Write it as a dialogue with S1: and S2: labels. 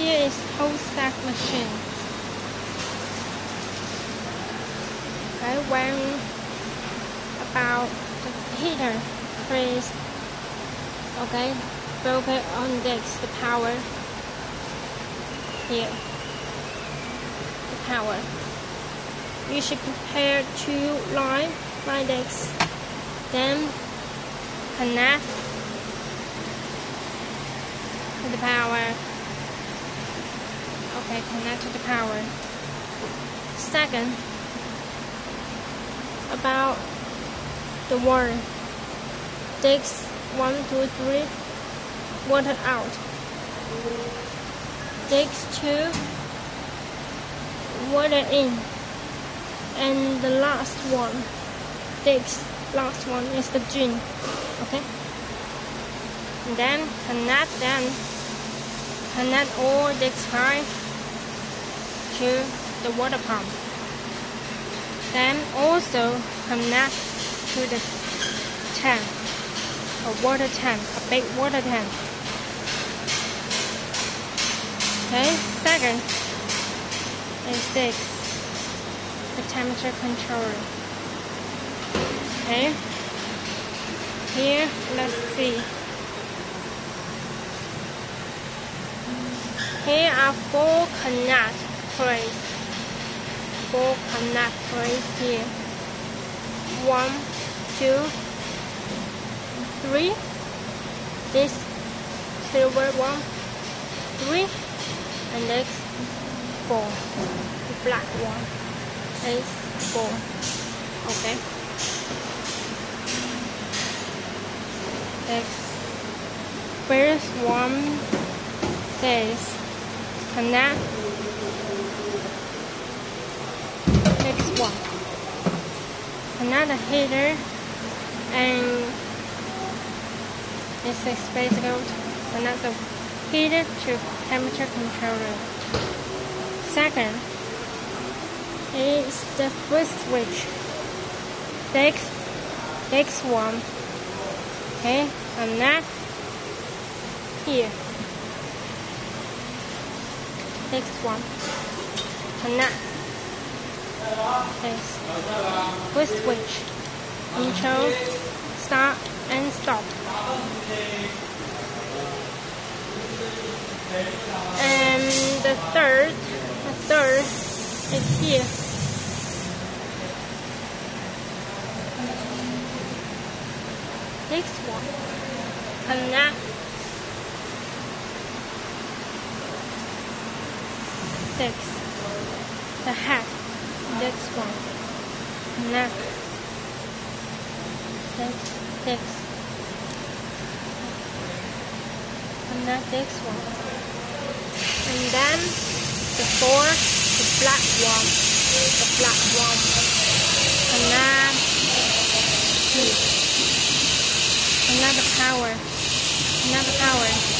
S1: here is whole stack machine. I went about the heater, please. Okay, broke it on this, the power. Here, the power. You should prepare two line like this. Then connect to the power. Connect to the power. Second, about the water. Takes one, two, three, water out. Takes two, water in. And the last one, takes last one is the gin. Okay? And then connect them, connect all this pipe to the water pump. Then also connect to the tank, a water tank, a big water tank. Okay, second is this, the temperature controller. Okay, here let's see. Here are four connect plates. Four connect plates here. One, two, three. This silver one, three, and next four. The black one is four. Okay. Next, first one says connect. Next one, another heater, and this is basically another heater to temperature controller. Second is the first switch. Next, next one. Okay, and that here. Next one. And that is first switch. Control, start and stop. And the third, the third is here. Next one, connect. Six, the hat. Next one, connect. Six, six. And that next one. And then the four, the black one, the black one. And then two. Another power, another power.